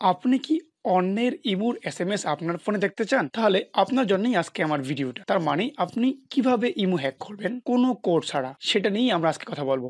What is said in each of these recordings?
আপনি কি অন্যের ইমুর এস আপনার ফোনে দেখতে চান? তাহলে আপনার জন্যই আজকে আমার ভিডিওটা। তার মানে আপনি কীভাবে ইমো হ্যাক করবেন কোনো কোড ছাড়া সেটা নিয়েই আমরা আজকে কথা বলব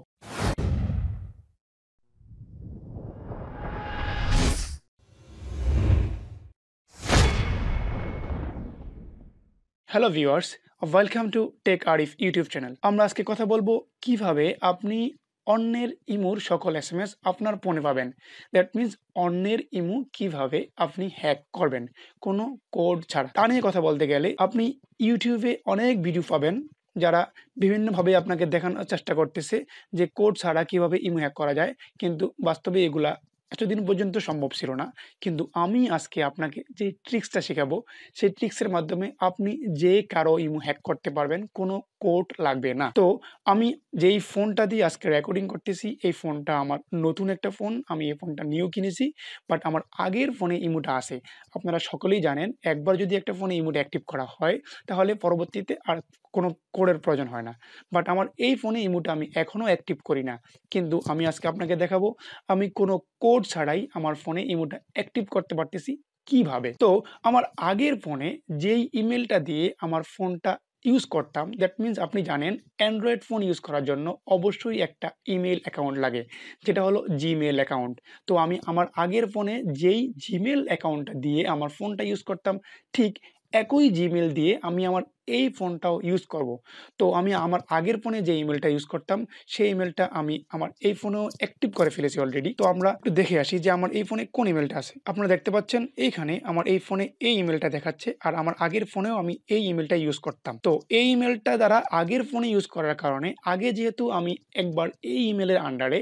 hello viewers, welcome to tech Arif YouTube channel. আমরা আজকে কথা বলব কীভাবে আপনি অন্যের ইমুর সকল এসএমএস আপনার ফোনে পাবেন। দ্যাট মিনস অন্যের ইমু কীভাবে আপনি হ্যাক করবেন কোনো কোড ছাড়া। তা নিয়ে কথা বলতে গেলে আপনি ইউটিউবে অনেক ভিডিও পাবেন, যারা বিভিন্নভাবে আপনাকে দেখানোর চেষ্টা করতেছে যে কোড ছাড়া কীভাবে ইমো হ্যাক করা যায়। কিন্তু বাস্তবে এগুলা এতদিন পর্যন্ত সম্ভব ছিল না। কিন্তু আমি আজকে আপনাকে যে ট্রিক্সটা শেখাবো, সেই ট্রিক্সের মাধ্যমে আপনি যে কারও ইমো হ্যাক করতে পারবেন, কোনো কোড লাগবে না। তো আমি যেই ফোনটা দিয়ে আজকে রেকর্ডিং করতেছি, এই ফোনটা আমার নতুন একটা ফোন। আমি এই ফোনটা নিউ কিনেছি। বাট আমার আগের ফোনে ইমোটা আছে। আপনারা সকলেই জানেন, একবার যদি একটা ফোনে ইমোটা অ্যাক্টিভ করা হয়, তাহলে পরবর্তীতে আর কোনো কোডের প্রয়োজন হয় না। বাট আমার এই ফোনে ইমোটা আমি এখনও অ্যাক্টিভ করি না। কিন্তু আমি আজকে আপনাকে দেখাবো, আমি কোনো কোড ছাড়াই আমার ফোনে ইমোটা অ্যাক্টিভ করতে পারতেছি কীভাবে। তো আমার আগের ফোনে যেই ইমেলটা দিয়ে আমার ফোনটা ইউজ করতাম দ্যাট মিন্স আপনি জানেন অ্যান্ড্রয়েড ফোন ইউজ করার জন্য অবশ্যই একটা ইমেল অ্যাকাউন্ট লাগে, যেটা হলো জিমেল অ্যাকাউন্ট। তো আমি আমার আগের ফোনে যেই জিমেল অ্যাকাউন্টটা দিয়ে আমার ফোনটা ইউজ করতাম, ঠিক একই জিমেল দিয়ে আমি আমার এই ফোনটাও ইউজ করব। তো আমি আমার আগের ফোনে যে ইমেলটা ইউজ করতাম, সেই ইমেলটা আমি আমার এই ফোনেও অ্যাক্টিভ করে ফেলেছি অলরেডি। তো আমরা একটু দেখে আসি যে আমার এই ফোনে কোন ইমেলটা আছে। আপনারা দেখতে পাচ্ছেন এইখানে আমার এই ফোনে এই ইমেলটা দেখাচ্ছে আর আমার আগের ফোনেও আমি এই ইমেলটা ইউজ করতাম। তো এই ইমেলটা দ্বারা আগের ফোনে ইউজ করার কারণে আগে যেহেতু আমি একবার এই ইমেলের আন্ডারে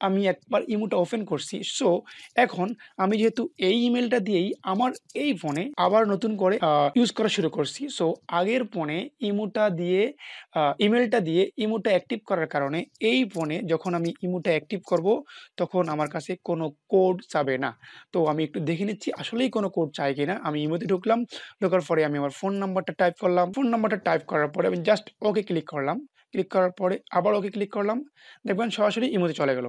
আমি একবার ইমোটা ওপেন করছি। সো এখন আমি যেহেতু এই ইমেলটা দিয়েই আমার এই ফোনে আবার নতুন করে ইউজ করা শুরু করছি। সো আগের ফোনে ইমোটা দিয়ে ইমেলটা দিয়ে ইমোটা অ্যাক্টিভ করার কারণে এই ফোনে যখন আমি ইমোটা অ্যাক্টিভ করব, তখন আমার কাছে কোনো কোড চাবে না। তো আমি একটু দেখে নিচ্ছি আসলেই কোনো কোড চায় কিনা। আমি ইমোতে ঢুকলাম। ঢোকার পরে আমি আমার ফোন নাম্বারটা টাইপ করলাম। ফোন নাম্বারটা টাইপ করার পরে আমি জাস্ট ওকে ক্লিক করলাম। ক্লিক করার পরে আবার ওকে ক্লিক করলাম। দেখবেন সরাসরি ইমোতে চলে গেল।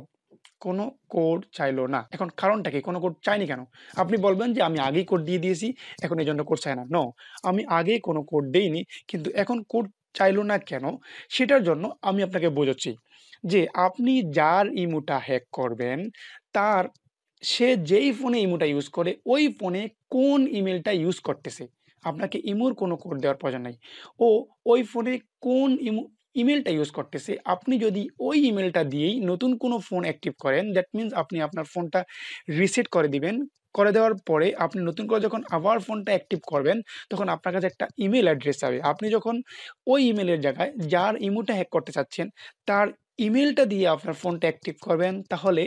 কোনো কোড চাইলো না। এখন কারণটা কি? কোনো কোড চাইনি কেন? আপনি বলবেন যে, আমি আগেই কোড দিয়ে দিয়েছি, এখন এই জন্য কোড চাই না। ন আমি আগে কোনো কোড দেইনি, কিন্তু এখন কোড চাইলো না কেন? সেটার জন্য আমি আপনাকে বোঝাচ্ছি। যে, আপনি যার ইমোটা হ্যাক করবেন, তার, সে যেই ফোনে ইমোটা ইউজ করে, ওই ফোনে কোন ইমেলটা ইউজ করতেছে। আপনাকে ইমোর কোনো কোড দেওয়ার প্রয়োজন নাই। ও, ওই ফোনে কোন ইমো ইমেলটা ইউজ করতেছে আপনি যদি ওই ইমেলটা দিয়েই নতুন কোনো ফোন অ্যাক্টিভ করেন, দ্যাট মিনস আপনি আপনার ফোনটা রিসেট করে দিবেন। করে দেওয়ার পরে আপনি নতুন করে যখন আবার ফোনটা অ্যাক্টিভ করবেন, তখন আপনার কাছে একটা ইমেল অ্যাড্রেস যাবে। আপনি যখন ওই ইমেলের জায়গায় যার ইমোটা হ্যাক করতে চাচ্ছেন, তার ইমেলটা দিয়ে আপনার ফোনটা অ্যাক্টিভ করবেন, তাহলে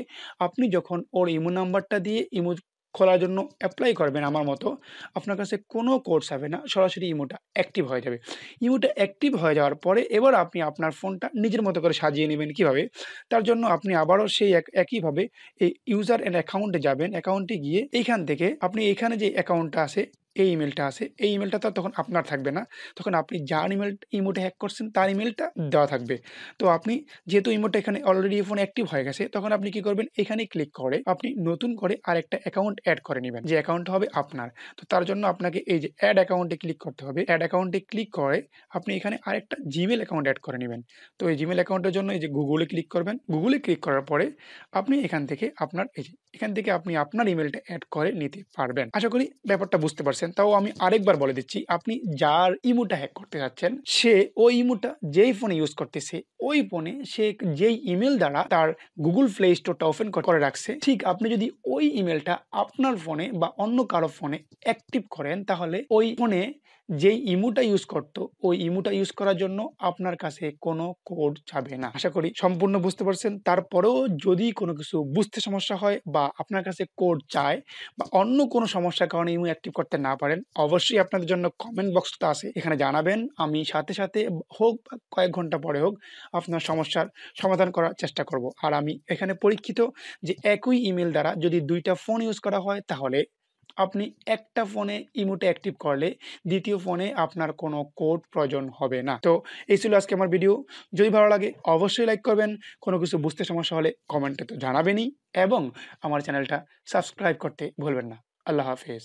আপনি যখন ওর ইমো নাম্বারটা দিয়ে ইমো খোলার জন্য অ্যাপ্লাই করবেন আমার মতো আপনার কাছে কোনো কোর্স হবে না। সরাসরি ইমোটা অ্যাক্টিভ হয়ে যাবে। ইমোটা অ্যাক্টিভ হয়ে যাওয়ার পরে এবার আপনি আপনার ফোনটা নিজের মতো করে সাজিয়ে নেবেন কীভাবে? তার জন্য আপনি আবারও সেই এক, একইভাবে এই ইউজার অ্যান্ড অ্যাকাউন্টে যাবেন। অ্যাকাউন্টে গিয়ে এইখান থেকে আপনি এখানে যে অ্যাকাউন্টটা আছে এই ইমেলটা আছে। এই ইমেলটা তো তখন আপনার থাকবে না। তখন আপনি যার ইমেল ইমোটা হ্যাক করছেন তার ইমেলটা দেওয়া থাকবে। তো আপনি যেহেতু ইমোটা এখানে অলরেডি ফোন অ্যাক্টিভ হয়ে গেছে তখন আপনি কি করবেন এখানে ক্লিক করে আপনি নতুন করে আরেকটা অ্যাকাউন্ট অ্যাড করে নেবেন যে অ্যাকাউন্টটা হবে আপনার। তো তার জন্য আপনাকে এই যে অ্যাড অ্যাকাউন্টে ক্লিক করতে হবে। অ্যাড অ্যাকাউন্টে ক্লিক করে আপনি এখানে আরেকটা জিমেল অ্যাকাউন্ট অ্যাড করে নেবেন তো এই জিমেল অ্যাকাউন্টের জন্য এই যে গুগলে ক্লিক করবেন। গুগলে ক্লিক করার পরে আপনি এখান থেকে আপনার এই যে এখান থেকে আপনি আপনার ইমেলটা অ্যাড করে নিতে পারবেন। আশা করি ব্যাপারটা বুঝতে পারছেন। তাও আমি আরেকবার বলে দিচ্ছি, আপনি যার ইমোটা হ্যাক করতে যাচ্ছেন, সে ওই ইমুটা যেই ফোনে ইউজ করতেছে ওই ফোনে সে যেই ইমেল দ্বারা তার গুগল প্লে স্টোরটা ওপেন করে রাখছে ঠিক আপনি যদি ওই ইমেলটা আপনার ফোনে বা অন্য কারও ফোনে অ্যাক্টিভ করেন তাহলে ওই ফোনে যেই ইমোটা ইউজ করতো ওই ইমোটা ইউজ করার জন্য আপনার কাছে কোনো কোড চাবে না। আশা করি সম্পূর্ণ বুঝতে পারছেন। তারপরেও যদি কোনো কিছু বুঝতে সমস্যা হয় বা আপনার কাছে কোড চায় বা অন্য কোনো সমস্যার কারণে ইমো অ্যাক্টিভ করতে না পারেন অবশ্যই আপনাদের জন্য কমেন্ট বক্সটা আছে। এখানে জানাবেন আমি সাথে, সাথে হোক বা কয়েক ঘণ্টা পরে হোক আপনার সমস্যার সমাধান করার চেষ্টা করব। আর আমি এখানে পরীক্ষিত যে একই ইমেল দ্বারা যদি দুইটা ফোন ইউজ করা হয়, তাহলে আপনি একটা ফোনে ইমোটা অ্যাক্টিভ করলে দ্বিতীয় ফোনে আপনার কোনো কোড প্রয়োজন হবে না। তো এই ছিল আজকে আমার ভিডিও। যদি ভালো লাগে, অবশ্যই লাইক করবেন। কোনো কিছু বুঝতে সমস্যা হলে কমেন্টে তো জানাবেনই এবং আমার চ্যানেলটা সাবস্ক্রাইব করতে ভুলবেন না। আল্লাহ হাফেজ।